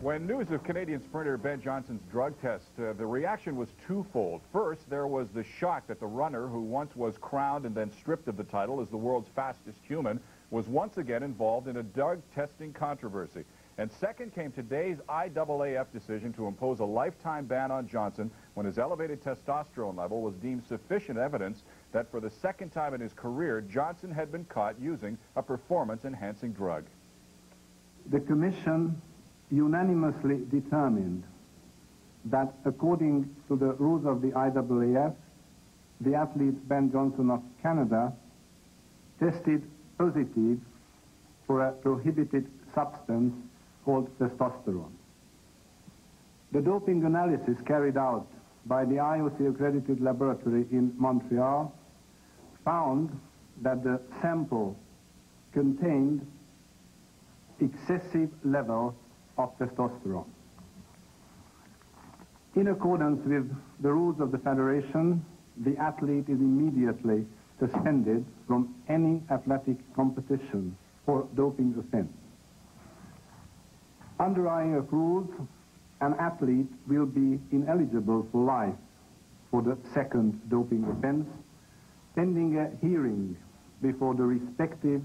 When news of Canadian sprinter Ben Johnson's drug test, uh, the reaction was twofold. First, there was the shock that the runner, who once was crowned and then stripped of the title as the world's fastest human, was once again involved in a drug testing controversy. And second came today's IAAF decision to impose a lifetime ban on Johnson when his elevated testosterone level was deemed sufficient evidence that for the second time in his career, Johnson had been caught using a performance-enhancing drug. The Commission unanimously determined that according to the rules of the IAAF, the athlete Ben Johnson of Canada tested positive for a prohibited substance called testosterone. The doping analysis carried out by the IOC accredited laboratory in Montreal found that the sample contained excessive level of testosterone. In accordance with the rules of the Federation, the athlete is immediately suspended from any athletic competition for doping offense. Under IAAF rules, an athlete will be ineligible for life for the second doping offense, pending a hearing before the respective